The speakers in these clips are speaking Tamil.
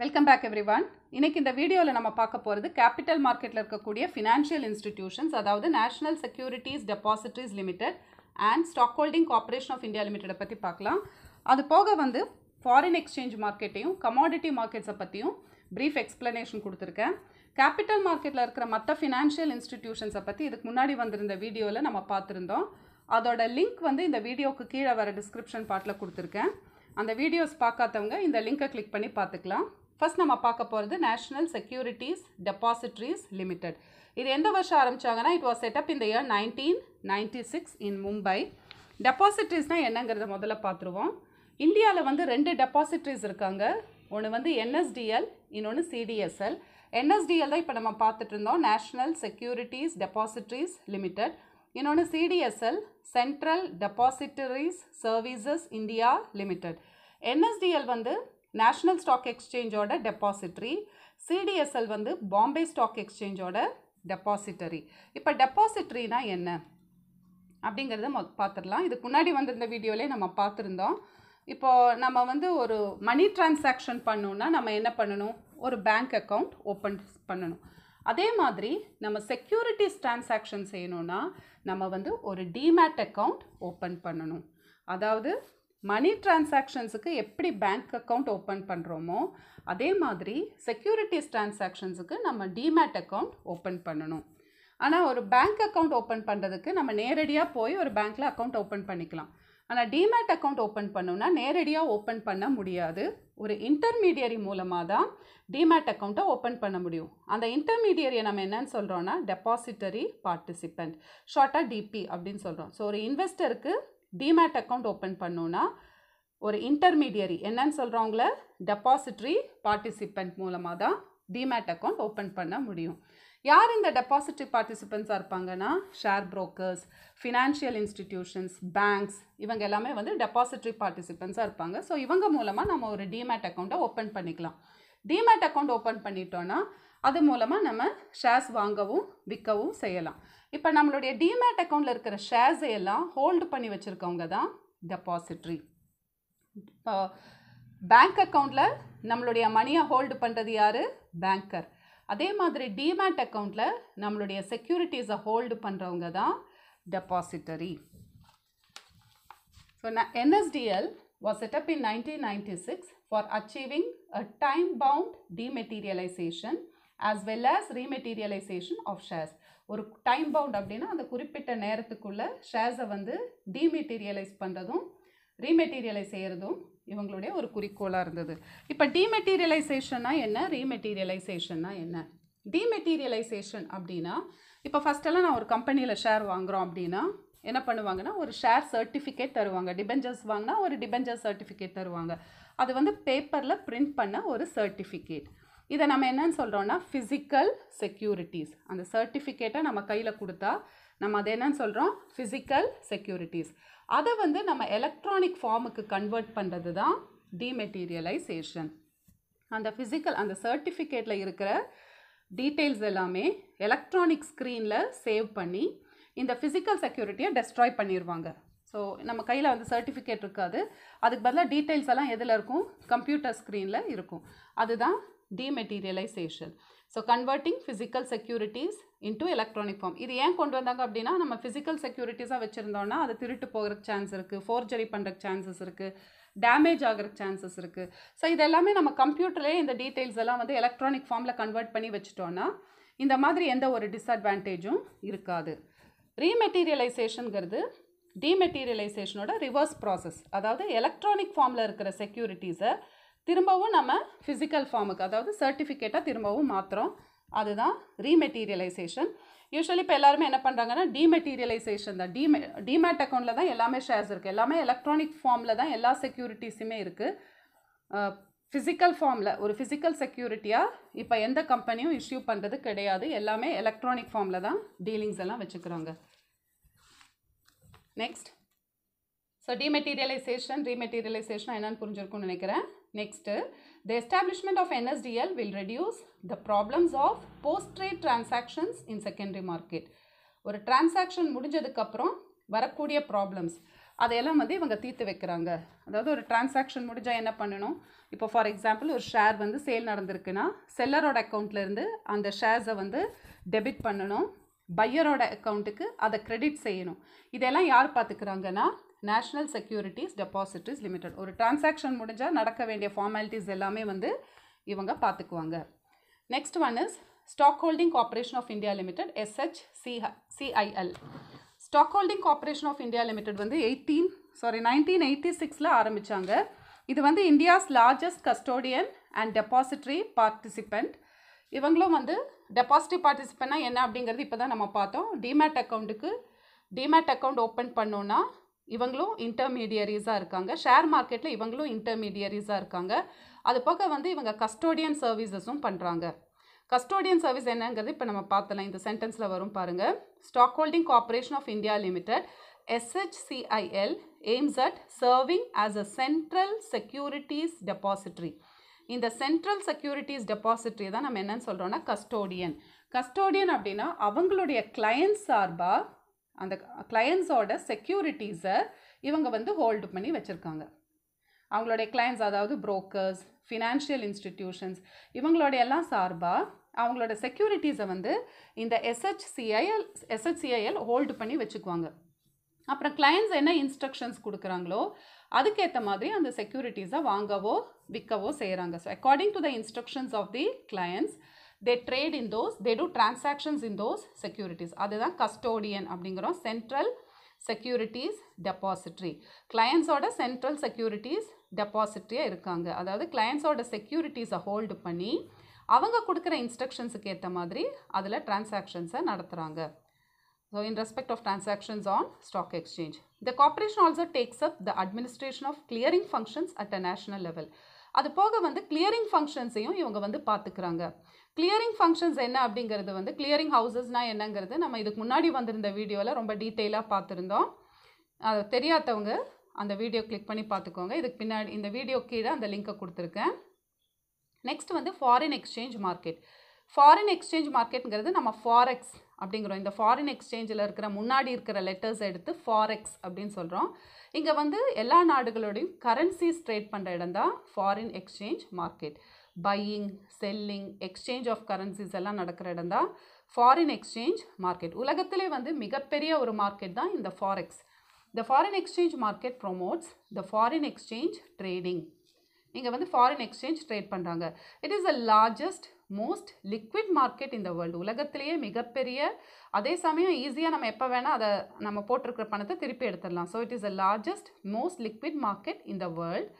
வெல்கம் பேக் எவ்ரிவன் இன்னைக்கு இந்த வீடியோவில் நம்ம பார்க்க போகிறது கேபிட்டல் மார்க்கெட்டில் இருக்கக்கூடிய ஃபினான்ஷியல் இன்ஸ்டிடியூஷன்ஸ் அதாவது national securities depositories limited and stock holding corporation of India லிமிடெடை பற்றி பார்க்கலாம். அது போக வந்து ஃபாரின் எக்ஸ்சேஞ்ச் மார்க்கெட்டையும் கமாடிட்டி மார்க்கெட்ஸை பற்றியும் ப்ரீஃப் எக்ஸ்ப்ளனேஷன் கொடுத்துருக்கேன். கேபிட்டல் மார்க்கெட்டில் இருக்கிற மற்ற ஃபினான்ஷியல் இன்ஸ்டிடியூஷன்ஸை பற்றி இதுக்கு முன்னாடி வந்திருந்த வீடியோவில் நம்ம பார்த்துருந்தோம். அதோட லிங்க் வந்து இந்த வீடியோவுக்கு கீழே வர டிஸ்கிரிப்ஷன் பாட்டில் கொடுத்துருக்கேன். அந்த வீடியோஸ் பார்க்காதவங்க இந்த லிங்கை கிளிக் பண்ணி பார்த்துக்கலாம். ஃபர்ஸ்ட் நம்ம பார்க்க போகிறது நேஷனல் செக்யூரிட்டிஸ் டெபாசிட்ரிஸ் லிமிடெட் இது எந்த வருஷம் ஆரம்பித்தாங்கன்னா இட் வாஸ் செட்டப் இந்த year nineteen ninety six in Mumbai டெபாசிட்ரிஸ்னால் என்னங்கிறத முதல்ல பார்த்துருவோம். இந்தியாவில் வந்து ரெண்டு டெபாசிட்ரிஸ் இருக்காங்க. ஒன்று வந்து என்எஸ்டிஎல் இன்னொன்று சிடிஎஸ்எல் என்எஸ்டிஎல் தான் இப்போ நம்ம பார்த்துட்டு இருந்தோம். நேஷனல் செக்யூரிட்டிஸ் டெபாசிட்ரிஸ் லிமிடெட் இன்னொன்று CDSL central depositories services India limited NSDL வந்து நேஷ்னல் ஸ்டாக் எக்ஸ்சேஞ்சோட டெபாசிட்ரி சிடிஎஸ்எல் வந்து பாம்பே ஸ்டாக் எக்ஸ்சேஞ்சோட டெபாசிட்டரி. இப்போ டெபாசிட்ரினா என்ன? அப்படிங்கிறத மொ பார்த்துடலாம் இதுக்கு முன்னாடி வந்திருந்த வீடியோவிலே நம்ம பார்த்துருந்தோம் இப்போது நம்ம வந்து ஒரு மணி டிரான்சாக்ஷன் பண்ணணுன்னா நம்ம என்ன பண்ணணும்? ஒரு பேங்க் அக்கவுண்ட் ஓப்பன் பண்ணணும். அதே மாதிரி நம்ம செக்யூரிட்டிஸ் டிரான்சாக்ஷன் செய்யணும்னா நம்ம வந்து ஒரு டிமேட் அக்கௌண்ட் ஓப்பன் பண்ணணும். அதாவது மணி டிரான்சாக்ஷன்ஸுக்கு எப்படி பேங்க் அக்கௌண்ட் ஓப்பன் பண்ணுறோமோ அதே மாதிரி செக்யூரிட்டிஸ் டிரான்சாக்ஷன்ஸுக்கு நம்ம டிமேட் அக்கௌண்ட் ஓப்பன் பண்ணணும். ஆனால் ஒரு பேங்க் அக்கௌண்ட் ஓப்பன் பண்ணுறதுக்கு நம்ம நேரடியாக போய் ஒரு பேங்க்கில் அக்கௌண்ட் ஓப்பன் பண்ணிக்கலாம். ஆனால் டிமேட் அக்கௌண்ட் ஓப்பன் பண்ணோம்னா நேரடியாக ஓப்பன் பண்ண முடியாது. ஒரு இன்டர்மீடியரி மூலமாக தான் டிமேட் அக்கௌண்ட்டை ஓப்பன் பண்ண முடியும். அந்த இன்டர்மீடியரியை நம்ம என்னன்னு சொல்கிறோன்னா டெபாசிட்டரி பார்ட்டிசிபெண்ட் ஷார்ட்டாக டிபி அப்படின்னு சொல்கிறோம் ஸோ ஒரு இன்வெஸ்டருக்கு டிமேட் அக்கௌண்ட் ஓப்பன் பண்ணோன்னா ஒரு இன்டர்மீடியரி என்னன்னு சொல்கிறவங்கள டெபாசிட்ரி பார்ட்டிசிபெண்ட் மூலமாக தான் டிமேட் அக்கௌண்ட் ஓப்பன் பண்ண முடியும். யார் இந்த டெபாசிட்ரி பார்ட்டிசிபெண்ட்ஸாக இருப்பாங்கன்னா share brokers financial institutions banks இவங்க எல்லாமே வந்து டெபாசிட்ரி பார்ட்டிசிபெண்ட்ஸாக இருப்பாங்க. ஸோ இவங்க மூலமாக நம்ம ஒரு டிமேட் அக்கௌண்ட்டை ஓப்பன் பண்ணிக்கலாம். டிமேட் அக்கௌண்ட் ஓப்பன் பண்ணிட்டோன்னா அது மூலமாக நம்ம ஷேர்ஸ் வாங்கவும் விற்கவும் செய்யலாம். இப்போ நம்மளுடைய டிமேட் அக்கௌண்ட்டில் இருக்கிற ஷேர்ஸை எல்லாம் ஹோல்டு பண்ணி வச்சுருக்கவங்க தான் டெபாசிட்ரி இப்போ பேங்க் அக்கௌண்ட்டில் நம்மளுடைய மணியை ஹோல்டு பண்ணுறது யார்? பேங்கர் அதே மாதிரி டிமேட் அக்கௌண்ட்டில் நம்மளுடைய செக்யூரிட்டிஸை ஹோல்டு பண்ணுறவங்க தான் டெபாசிட்டரி ஸோ நான் NSDL was set up in 1996 for achieving a time-bound dematerialization as well as rematerialization of shares. ஒரு டைம் பவுண்ட் அப்படின்னா அந்த குறிப்பிட்ட நேரத்துக்குள்ளே ஷேர்ஸை வந்து டிமெட்டீரியலைஸ் பண்ணுறதும் ரீமெட்டீரியலைஸ் செய்கிறதும் இவங்களுடைய ஒரு குறிக்கோளாக இருந்தது. இப்போ டிமெட்டீரியலைசேஷன்னா என்ன? ரீமெட்டீரியலைசேஷன்னா என்ன? டிமெட்டீரியலைசேஷன் அப்படின்னா இப்போ ஃபஸ்ட்டெல்லாம் நான் ஒரு கம்பெனியில் ஷேர் வாங்குகிறோம் அப்படின்னா என்ன பண்ணுவாங்கன்னா ஒரு ஷேர் சர்டிஃபிகேட் தருவாங்க. டிபெஞ்சர்ஸ் வாங்கினா ஒரு டிபெஞ்சர் சர்டிஃபிகேட் தருவாங்க. அது வந்து பேப்பரில் பிரிண்ட் பண்ண ஒரு சர்டிஃபிகேட் இதை நம்ம என்னன்னு சொல்கிறோன்னா ஃபிசிக்கல் செக்யூரிட்டிஸ் அந்த சர்டிஃபிகேட்டை நம்ம கையில் கொடுத்தா நம்ம அதை என்னன்னு சொல்கிறோம் ஃபிசிக்கல் செக்யூரிட்டிஸ் அதை வந்து நம்ம எலக்ட்ரானிக் ஃபார்முக்கு கன்வெர்ட் பண்ணுறது தான் டிமெட்டீரியலைசேஷன் அந்த ஃபிசிக்கல் அந்த சர்டிஃபிகேட்டில் இருக்கிற டீட்டெயில்ஸ் எல்லாமே எலக்ட்ரானிக் ஸ்க்ரீனில் சேவ் பண்ணி இந்த ஃபிசிக்கல் செக்யூரிட்டியை டெஸ்ட்ராய் பண்ணிடுவாங்க ஸோ நம்ம கையில் வந்து சர்டிஃபிகேட் இருக்காது. அதுக்கு பதிலாக டீட்டெயில்ஸ் எல்லாம் எதில் இருக்கும்? கம்ப்யூட்டர் ஸ்க்ரீனில் இருக்கும். அதுதான் dematerialization so converting physical securities into electronic form இது ஏன் கொண்டு வந்தாங்க அப்படின்னா நம்ம ஃபிசிக்கல் செக்யூரிட்டிஸாக வச்சுருந்தோன்னா அது திருட்டு போகிறக்கு சான்ஸ் இருக்குது ஃபோர்ஜரி பண்ணுறக்கு சான்சஸ் இருக்குது டேமேஜ் ஆகிறதுக்கு சான்சஸ் இருக்குது ஸோ இது எல்லாமே நம்ம கம்ப்யூட்டர்லேயே இந்த டீட்டெயில்ஸ் எல்லாம் வந்து எலக்ட்ரானிக் ஃபார்மில் கன்வெர்ட் பண்ணி வச்சுட்டோன்னா இந்த மாதிரி எந்த ஒரு டிஸ்அட்வான்டேஜும் இருக்காது. ரீமெட்டீரியலைசேஷனுங்கிறது டிமெட்டீரியலைசேஷனோட ரிவர்ஸ் ப்ராசஸ் அதாவது எலக்ட்ரானிக் ஃபார்மில் இருக்கிற செக்யூரிட்டிஸை திரும்பவும் நம்ம ஃபிசிக்கல் ஃபார்முக்கு அதாவது சர்டிஃபிகேட்டாக திரும்பவும் மாற்றுறோம் அதுதான் ரீமெட்டீரியலைசேஷன் யூஸ்வலி இப்போ எல்லாருமே என்ன பண்ணுறாங்கன்னா டிமெட்டீரியலைசேஷன் தான். டிமே டிமேட் அக்கௌண்ட்டில் தான் எல்லாமே ஷேர்ஸ் இருக்குது எல்லாமே எலக்ட்ரானிக் ஃபார்மில் தான் எல்லா செக்யூரிட்டிஸுமே இருக்குது ஃபிசிக்கல் ஃபார்மில் ஒரு ஃபிசிக்கல் செக்யூரிட்டியாக இப்போ எந்த கம்பெனியும் இஷ்யூ பண்ணுறது கிடையாது. எல்லாமே எலக்ட்ரானிக் ஃபார்மில் தான் டீலிங்ஸ் எல்லாம் வச்சுக்கிறாங்க. நெக்ஸ்ட் ஸோ டிமெட்டீரியலைசேஷன் ரீமெட்டீரியலைசேஷன் என்னென்னு புரிஞ்சிருக்கும்னு நினைக்கிறேன். Next the establishment of NSDL will reduce the problems of post-trade transactions in secondary market ஒரு டிரான்சாக்ஷன் முடிஞ்சதுக்கப்புறம் வரக்கூடிய ப்ராப்ளம்ஸ் அதையெல்லாம் வந்து இவங்க தீர்த்து வைக்கிறாங்க. அதாவது ஒரு டிரான்சாக்ஷன் முடிஞ்சால் என்ன பண்ணணும்? இப்போ ஃபார் எக்ஸாம்பிள் ஒரு ஷேர் வந்து சேல் நடந்திருக்குன்னா செல்லரோட அக்கௌண்ட்லேருந்து அந்த ஷேர்ஸை வந்து டெபிட் பண்ணணும். பையரோட அக்கௌண்ட்டுக்கு அதை கிரெடிட் செய்யணும். இதெல்லாம் யார் பார்த்துக்கிறாங்கன்னா நேஷ்னல் செக்யூரிட்டிஸ் டெபாசிட்ரிஸ் லிமிடெட் ஒரு டிரான்சாக்ஷன் முடிஞ்சால் நடக்க வேண்டிய ஃபார்மாலிட்டிஸ் எல்லாமே வந்து இவங்க பார்த்துக்குவாங்க next one is stock holding corporation of India limited SH CIL stock holding corporation of India limited வந்து எயிட்டீன் சாரி நைன்டீன் எயிட்டி சிக்ஸில் ஆரம்பித்தாங்க இது வந்து India's largest custodian and depository participant இவங்களும் வந்து டெபாசிட்ரி பார்ட்டிசிபெண்ட்னா என்ன அப்படிங்கிறது இப்போ தான் நம்ம பார்த்தோம். டிமேட் அக்கௌண்ட்டுக்கு டிமேட் அக்கௌண்ட் ஓப்பன் பண்ணோன்னா இவங்களும் இன்டர்மீடியரிஸாக இருக்காங்க. ஷேர் மார்க்கெட்டில் இவங்களும் இன்டர்மீடியரிஸாக இருக்காங்க. அது போக வந்து இவங்க கஸ்டோடியன் சர்வீசஸும் பண்ணுறாங்க கஸ்டோடியன் சர்வீஸ் என்னங்கிறது இப்போ நம்ம பார்த்தலாம். இந்த சென்டென்ஸில் வரும் பாருங்கள் stock holding corporation of India limited SHCIL aims at serving as a central securities depository இந்த சென்ட்ரல் செக்யூரிட்டிஸ் டெபாசிட்ரி தான் நம்ம என்னன்னு சொல்கிறோன்னா கஸ்டோடியன் கஸ்டோடியன் அப்படின்னா அவங்களுடைய கிளையன்ட் சார்பாக அந்த கிளையன்ஸோட செக்யூரிட்டிஸை இவங்க வந்து ஹோல்டு பண்ணி வச்சுருக்காங்க. அவங்களுடைய கிளையன்ஸ் அதாவது புரோக்கர்ஸ் ஃபினான்ஷியல் இன்ஸ்டிடியூஷன்ஸ் இவங்களோட எல்லாம் சார்பாக அவங்களோட செக்யூரிட்டிஸை வந்து இந்த எஸ்ஹெச்சிஐஎல் எஸ்ஹெச்சிஐஎல் ஹோல்டு பண்ணி வச்சுக்குவாங்க. அப்புறம் கிளையன்ஸ் என்ன இன்ஸ்ட்ரக்ஷன்ஸ் கொடுக்குறாங்களோ அதுக்கேற்ற மாதிரி அந்த செக்யூரிட்டிஸை வாங்கவோ விற்கவோ செய்கிறாங்க so according to the instructions of the clients they trade in those they do transactions in those securities அதுதான் கஸ்டோடியன் அப்படிங்கிறோம். சென்ட்ரல் செக்யூரிட்டிஸ் டெபாசிட்ரி கிளையன்ஸோட சென்ட்ரல் செக்யூரிட்டிஸ் டெபாசிட்ரியாக இருக்காங்க. அதாவது கிளையன்ஸோட செக்யூரிட்டிஸை ஹோல்டு பண்ணி அவங்க கொடுக்குற இன்ஸ்ட்ரக்ஷன்ஸுக்கு ஏற்ற மாதிரி அதில் டிரான்சாக்ஷன்ஸை நடத்துகிறாங்க So, in respect of transactions on stock exchange, the corporation also takes up the administration of clearing functions at a national level. அது போக வந்து கிளியரிங் ஃபங்க்ஷன்ஸையும் இவங்க வந்து பார்த்துக்கிறாங்க. கிளியரிங் ஃபங்க்ஷன்ஸ் என்ன அப்படிங்கிறது வந்து கிளியரிங் ஹவுசஸ்னால் என்னங்கிறது நம்ம இதுக்கு முன்னாடி வந்திருந்த வீடியோவில் ரொம்ப டீட்டெயிலாக பார்த்துருந்தோம். அது தெரியாதவங்க அந்த வீடியோ கிளிக் பண்ணி பார்த்துக்கோங்க. இதுக்கு பின்னாடி இந்த வீடியோ கீழே அந்த லிங்க்கை கொடுத்துருக்கேன். நெக்ஸ்ட் வந்து foreign exchange market foreign exchange மார்க்கெட்டுங்கிறது நம்ம ஃபாரெக்ஸ் அப்படிங்கிறோம். இந்த ஃபாரின் எக்ஸ்சேஞ்சில் இருக்கிற முன்னாடி இருக்கிற லெட்டர்ஸ் எடுத்து ஃபாரெக்ஸ் அப்படின்னு சொல்கிறோம் இங்கே வந்து எல்லா நாடுகளோடையும் கரன்சிஸ் ட்ரேட் பண்ணுற இடம் தான் foreign exchange market buying selling exchange of currencies எல்லாம் நடக்கிற இடம் தான் ஃபாரின் எக்ஸ்சேஞ்ச் மார்க்கெட் உலகத்திலே வந்து மிகப்பெரிய ஒரு மார்க்கெட் தான் இந்த forex the foreign exchange market promotes the foreign exchange trading இங்கே வந்து ஃபாரின் எக்ஸ்சேஞ்ச் ட்ரேட் பண்ணுறாங்க it is the largest most liquid market இந்த வேர்ல்டு உலகத்திலேயே மிகப்பெரிய அதே சமயம் ஈஸியாக நம்ம எப்போ வேணால் அதை நம்ம போட்டிருக்கிற பணத்தை திருப்பி எடுத்துடலாம். So it is the largest most liquid market in the world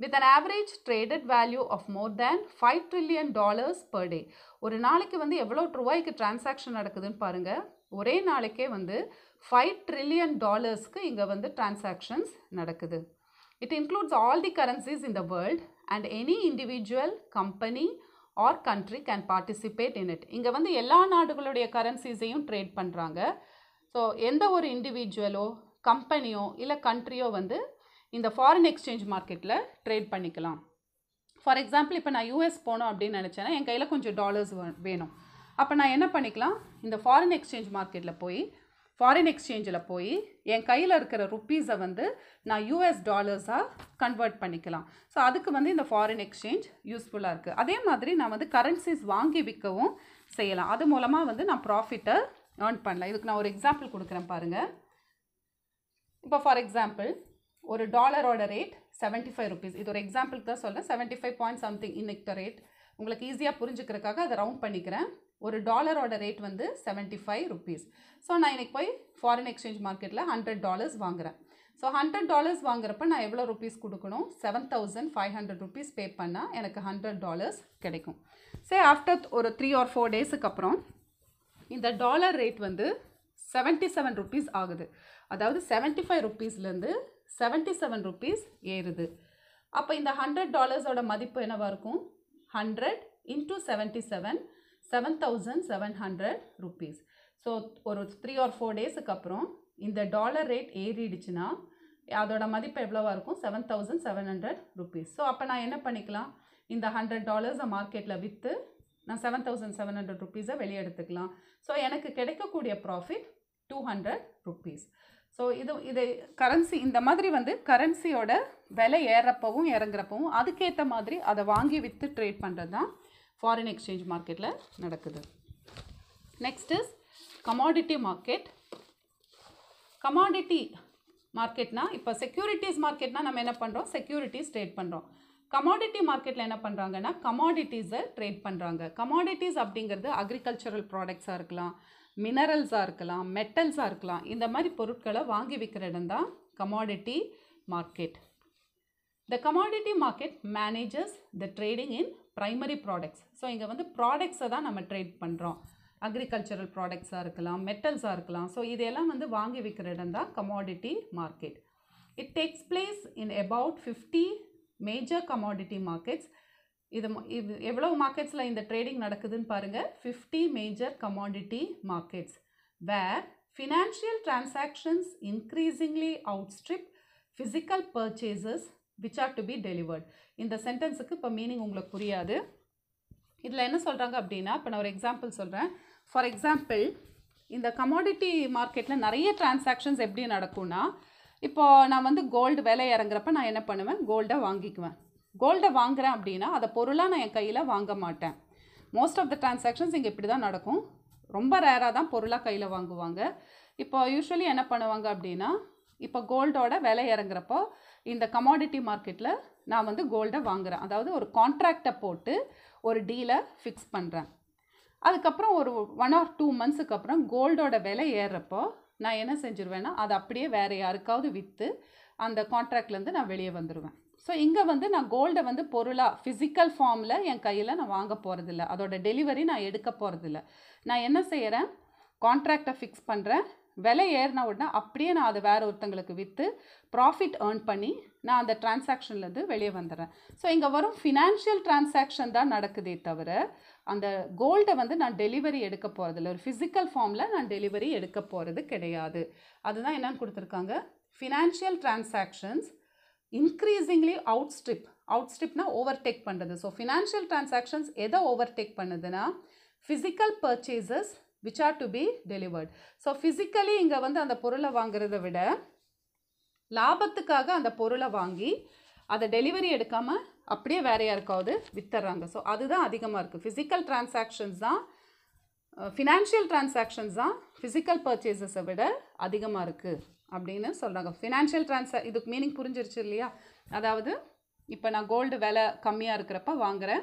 with an average traded value of more than five trillion dollars per day ஒரு நாளைக்கு வந்து எவ்வளோ ரூபாய்க்கு டிரான்சாக்ஷன் நடக்குதுன்னு பாருங்கள் ஒரே நாளைக்கே வந்து ஃபைவ் ட்ரில்லியன் டாலர்ஸ்க்கு இங்கே வந்து டிரான்சாக்ஷன்ஸ் நடக்குது. It includes all the currencies in the world and any individual company or country can participate in it இங்கே வந்து எல்லா நாடுகளுடைய கரன்சிஸையும் ட்ரேட் பண்ணுறாங்க ஸோ எந்த ஒரு இண்டிவிஜுவலோ கம்பெனியோ இல்லை கண்ட்ரியோ வந்து இந்த ஃபாரின் எக்ஸ்சேஞ்ச் மார்க்கெட்டில் ட்ரேட் பண்ணிக்கலாம். ஃபார் எக்ஸாம்பிள் இப்போ நான் யூஎஸ் போனோம் அப்படின்னு நினச்சேன்னா என் கையில் கொஞ்சம் டாலர்ஸ் வேணும். அப்போ நான் என்ன பண்ணிக்கலாம்? இந்த ஃபாரின் எக்ஸ்சேஞ்ச் மார்க்கெட்டில் போய் ஃபாரின் எக்ஸ்சேஞ்சில் போய் என் கையில் இருக்கிற ருப்பீஸை வந்து நான் யூஎஸ் டாலர்ஸாக கன்வெர்ட் பண்ணிக்கலாம். ஸோ அதுக்கு வந்து இந்த ஃபாரின் எக்ஸ்சேஞ்ச் யூஸ்ஃபுல்லாக இருக்குது அதே மாதிரி நான் வந்து கரன்சிஸ் வாங்கி விற்கவும் செய்யலாம். அது மூலமாக வந்து நான் ப்ராஃபிட்டை ஏர்ன் பண்ணலாம். இதுக்கு நான் ஒரு எக்ஸாம்பிள் கொடுக்குறேன் பாருங்கள் இப்போ ஃபார் எக்ஸாம்பிள் ஒரு டாலரோட ரேட் செவன்ட்டி ஃபைவ் ருபீஸ் இது ஒரு எக்ஸாம்பிளுக்கு தான் சொல்கிறேன் செவன்ட்டி ஃபைவ் பாயிண்ட் சம்திங் இன்னைக்கு ரேட் உங்களுக்கு ஈஸியாக புரிஞ்சுக்கிறதுக்காக அதை ரவுண்ட் பண்ணிக்கிறேன். ஒரு டாலரோட ரேட் வந்து செவன்ட்டி ஃபைவ் ருபீஸ் ஸோ நான் இன்றைக்கி போய் ஃபாரின் எக்ஸ்சேஞ்ச் மார்க்கெட்டில் ஹண்ட்ரட் டாலர்ஸ் வாங்குறேன். ஸோ ஹண்ட்ரட் டாலர்ஸ் வாங்குறப்ப நான் எவ்வளோ ருபீஸ் கொடுக்கணும்? Seven thousand five hundred rupees pay பண்ணால் எனக்கு ஹண்ட்ரட் டாலர்ஸ் கிடைக்கும். சே ஆஃப்டர் ஒரு த்ரீ ஆர் ஃபோர் டேஸுக்கு அப்புறம் இந்த டாலர் ரேட் வந்து செவன்ட்டி செவன் ருபீஸ் ஆகுது. அதாவது செவன்ட்டி ஃபைவ் ருபீஸ்லேருந்து செவன்ட்டி செவன் ருபீஸ் ஏறுது. அப்போ இந்த ஹண்ட்ரட் டாலர்ஸோட மதிப்பு என்னவாக இருக்கும்? Hundred into seventy seven seven thousand seven hundred rupees so ஒரு த்ரீ ஆர் ஃபோர் டேஸுக்கு அப்புறம் இந்த டாலர் ரேட் ஏறிடுச்சுன்னா அதோட மதிப்பு எவ்வளோவா இருக்கும்? Seven thousand seven hundred rupees so அப்போ நான் என்ன பண்ணிக்கலாம்? இந்த ஹண்ட்ரட் டாலர்ஸை மார்க்கெட்டில் விற்று நான் செவன் தௌசண்ட் செவன் ஹண்ட்ரட் ருபீஸை வெளியே எடுத்துக்கலாம். ஸோ எனக்கு கிடைக்கக்கூடிய profit two hundred rupees so இது இது கரன்சி இந்த மாதிரி வந்து கரன்சியோட விலை ஏறப்பவும் இறங்குறப்பவும் அதுக்கேற்ற மாதிரி அதை வாங்கி விற்று ட்ரேட் பண்ணுறது தான் ஃபாரின் எக்ஸ்சேஞ்ச் மார்க்கெட்டில் நடக்குது. Next is commodity market commodity மார்க்கெட்னா இப்போ செக்யூரிட்டிஸ் மார்க்கெட்னா நம்ம என்ன பண்ணுறோம் செக்யூரிட்டிஸ் ட்ரேட் பண்ணுறோம் கமாடிட்டி மார்க்கெட்டில் என்ன பண்ணுறாங்கன்னா கமாடிட்டிஸை ட்ரேட் பண்ணுறாங்க கமாடிட்டிஸ் அப்படிங்கிறது அக்ரிகல்ச்சரல் ப்ராடக்ட்ஸாக இருக்கலாம் மினரல்ஸாக இருக்கலாம் மெட்டல்ஸாக இருக்கலாம். இந்த மாதிரி பொருட்களை வாங்கி விற்கிற இடம் தான் commodity market the commodity market manages the trading in primary products so இங்கே வந்து ப்ராடக்ட்ஸை தான் நம்ம ட்ரேட் பண்ணுறோம் அக்ரிகல்ச்சரல் ப்ராடக்ட்ஸாக இருக்கலாம் மெட்டல்ஸாக இருக்கலாம். ஸோ இதெல்லாம் வந்து வாங்கி விற்கிற இடம் தான் commodity market it takes place in about fifty major commodity markets இது இது எவ்வளோ மார்க்கெட்ஸில் இந்த ட்ரேடிங் நடக்குதுன்னு பாருங்கள் fifty major commodity markets where financial transactions increasingly outstrip physical purchases which are to be delivered இந்த சென்டென்ஸுக்கு இப்போ மீனிங் உங்களுக்கு புரியாது. இதில் என்ன சொல்கிறாங்க அப்படின்னா இப்போ நான் ஒரு எக்ஸாம்பிள் சொல்கிறேன் ஃபார் எக்ஸாம்பிள் இந்த கமாடிட்டி மார்க்கெட்டில் நிறைய டிரான்சாக்ஷன்ஸ் எப்படி நடக்கும்னா இப்போ நான் வந்து கோல்டு விலை இறங்குறப்ப நான் என்ன பண்ணுவேன்? கோல்டை வாங்கிக்குவேன். கோல்டை வாங்குறேன் அப்படின்னா அதை பொருளாக நான் என் கையில் வாங்க மாட்டேன். மோஸ்ட் ஆஃப் த டிரான்சாக்ஷன்ஸ் இங்கே இப்படி தான் நடக்கும். ரொம்ப ரேராக தான் பொருளாக கையில் வாங்குவாங்க. இப்போ யூஸ்வலி என்ன பண்ணுவாங்க அப்படின்னா இப்போ கோல்டோட விலை இறங்குறப்போ இந்த கமாடிட்டி மார்க்கெட்டில் நான் வந்து கோல்டை வாங்குகிறேன் அதாவது ஒரு கான்ட்ராக்டை போட்டு ஒரு டீலை ஃபிக்ஸ் பண்ணுறேன் அதுக்கப்புறம் ஒரு ஒன் ஆர் டூ மந்த்ஸுக்கு அப்புறம் கோல்டோட விலை ஏறுறப்போ நான் என்ன செஞ்சுருவேன்னா அதை அப்படியே வேறு யாருக்காவது விற்று அந்த கான்ட்ராக்ட்லேருந்து நான் வெளியே வந்துடுவேன் ஸோ இங்கே வந்து நான் கோல்டை வந்து பொருளாக ஃபிசிக்கல் ஃபார்மில் என் கையில் நான் வாங்க போகிறதில்ல அதோட டெலிவரி நான் எடுக்க போகிறதில்ல நான் என்ன செய்கிறேன் கான்ட்ராக்டை ஃபிக்ஸ் பண்ணுறேன் விலை ஏறின உடனே அப்படியே நான் அதை வேறு ஒருத்தங்களுக்கு விற்று ப்ராஃபிட் ஏர்ன் பண்ணி நான் அந்த டிரான்சாக்ஷன்லேருந்து வெளியே வந்துடுறேன். ஸோ இங்கே வரும் ஃபினான்ஷியல் டிரான்சாக்ஷன் தான் நடக்குதே தவிர அந்த கோல்டை வந்து நான் டெலிவரி எடுக்க போகிறதில்ல ஒரு ஃபிசிக்கல் ஃபார்மில் நான் டெலிவரி எடுக்க போகிறது கிடையாது. அதுதான் என்னன்னு கொடுத்துருக்காங்க. ஃபினான்ஷியல் டிரான்சாக்ஷன்ஸ் இன்க்ரீசிங்லி அவுட்ஸ்ட்ரிப் அவுட்ஸ்ட்ரிப்னா ஓவர்டேக் பண்ணுறது ஸோ ஃபினான்ஷியல் டிரான்சாக்ஷன்ஸ் எதை ஓவர்டேக் பண்ணுதுன்னா physical purchases which are to be delivered so physically இங்கே வந்து அந்த பொருளை வாங்குறதை விட லாபத்துக்காக அந்த பொருளை வாங்கி அதை டெலிவரி எடுக்காமல் அப்படியே வேற யாருக்காவது வித்துறாங்க. ஸோ அதுதான் அதிகமாக இருக்குது ஃபிசிக்கல் டிரான்சாக்ஷன்ஸ் தான் ஃபினான்ஷியல் டிரான்சாக்ஷன்ஸ் தான் ஃபிசிக்கல் பர்ச்சேசஸை விட அதிகமாக இருக்குது அப்படின்னு சொல்கிறாங்க ஃபினான்ஷியல் ட்ரான்சா இதுக்கு மீனிங் புரிஞ்சிருச்சு இல்லையா? அதாவது இப்போ நான் கோல்டு விலை கம்மியாக இருக்கிறப்ப வாங்குகிறேன்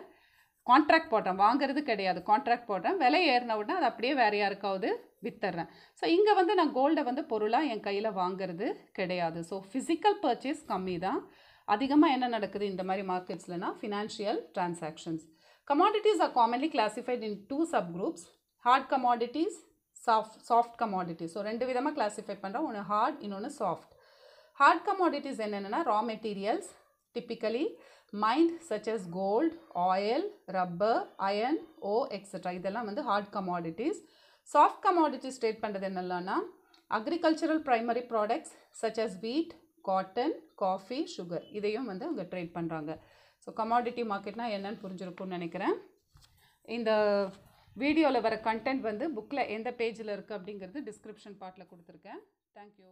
கான்ட்ராக்ட் போடுறேன் வாங்குறது கிடையாது. கான்ட்ராக்ட் போடுறேன் விலை ஏறின உடனே அதை அப்படியே வேற யாருக்காவது வித்துறேன் ஸோ இங்கே வந்து நான் கோல்டை வந்து பொருளாக என் கையில் வாங்குறது கிடையாது. ஸோ ஃபிசிக்கல் பர்ச்சேஸ் கம்மி தான் அதிகமாக என்ன நடக்குது? இந்த மாதிரி மார்க்கெட்ஸ்லனா financial transactions commodities are commonly classified in two subgroups hard commodities soft soft commodities so ரெண்டு விதமாக கிளாஸிஃபை பண்ணுறோம் ஒன்று ஹார்ட் இன்னொன்று சாஃப்ட் ஹார்ட் கமாடிட்டிஸ் என்னென்னா raw materials typically mined such as gold oil rubber iron ore extra இதெல்லாம் வந்து hard commodities soft commodities trade பண்ணுறது என்னெல்லாம்னா agricultural primary products such as wheat cotton coffee sugar இதையும் வந்து அங்கே ட்ரேட் பண்ணுறாங்க ஸோ கமாடிட்டி மார்க்கெட்னா என்னன்னு புரிஞ்சிருக்கும்னு நினைக்கிறேன். இந்த வீடியோவில் வர கண்டென்ட் வந்து புக்கில் எந்த பேஜில் இருக்குது அப்படிங்கிறது டிஸ்கிரிப்ஷன் பார்ட்டில் கொடுத்துருக்கேன். தேங்க்யூ